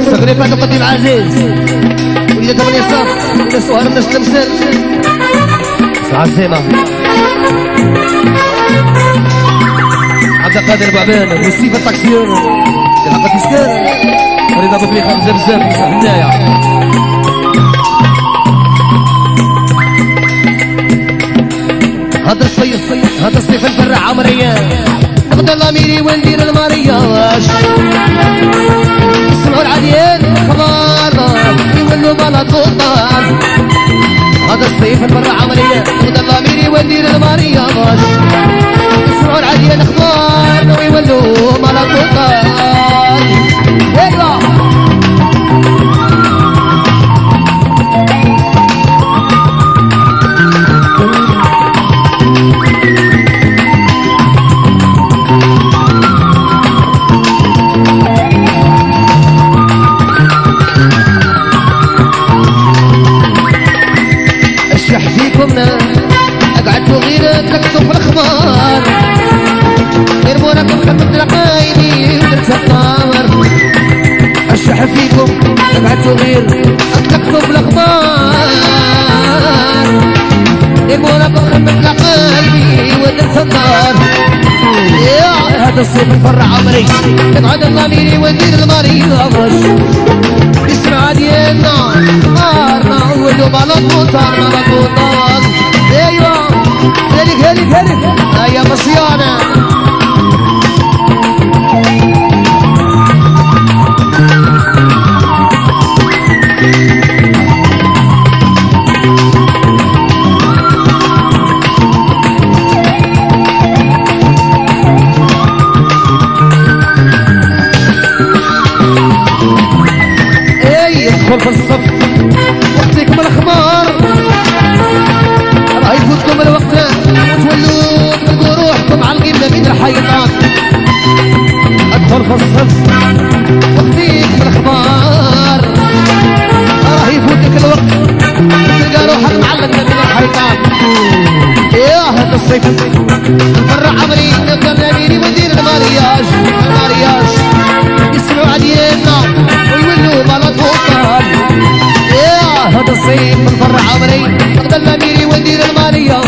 استغرب هذا قديم عزيز. وليد من يسار. وليد سهر من التمثال عبد القادر بعبان وسيف الطاكسيون لحقة تسكر رضا بكري خمسة بزاف هدايا هذا الصيف هذا الصيف الفرع عمرية. نقدر الاميري وندير المارياج فيكمنا أقعد غير تكتب الأخبار. غير موراك محمد العقايدي ودرت الطامر اشح فيكم اقعد غير تكتب الأخبار. غير موراك محمد العقايدي ودرت الطار يا هذا الصيف الفرع عمري. تقعد الضميري وندير المريض اسمع ديالنا نارنا ولو بلط وطار بلط الحيطان ادخل في الصف وقتكم الخمار راه يفوتك الوقت. تلقى روحك معلق بين الحيطان. يا هذا الصيف. نفرع عمري نبدأ نبيني وندير المارياج. المارياج. يسمعوا علينا ويولوا بلد وطال يا هذا الصيف. نفرع عمري نقدر الاميري وندير المارياج.